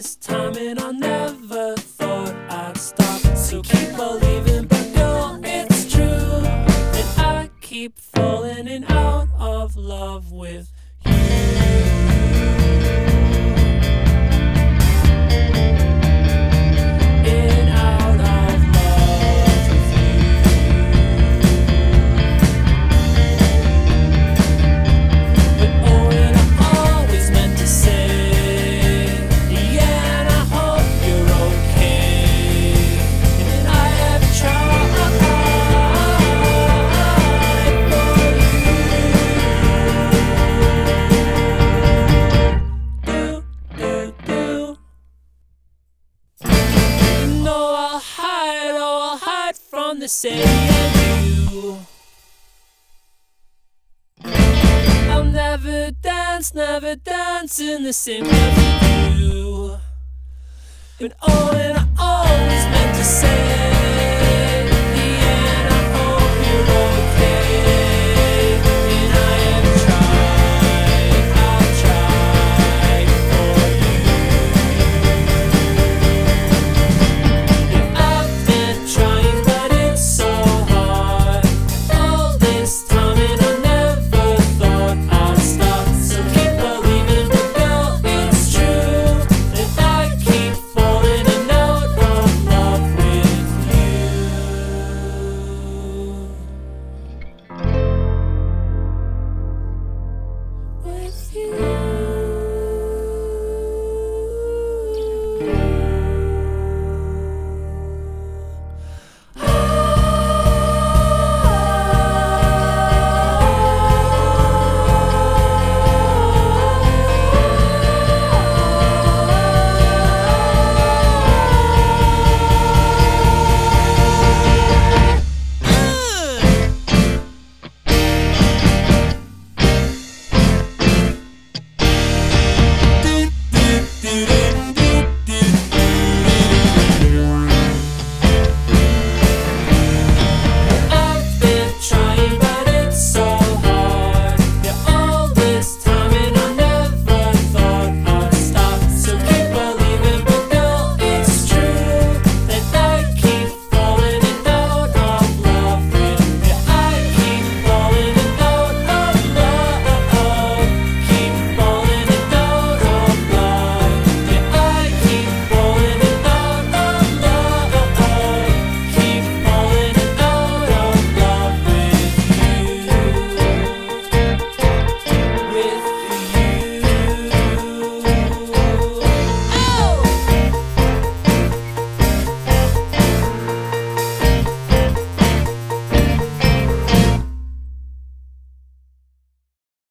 this time and I never thought I'd stop. So keep believing, but girl, it's true. And I keep falling in out of love with you. From the city and you. I'll never dance, never dance in the same way with you. But oh, and I always meant to say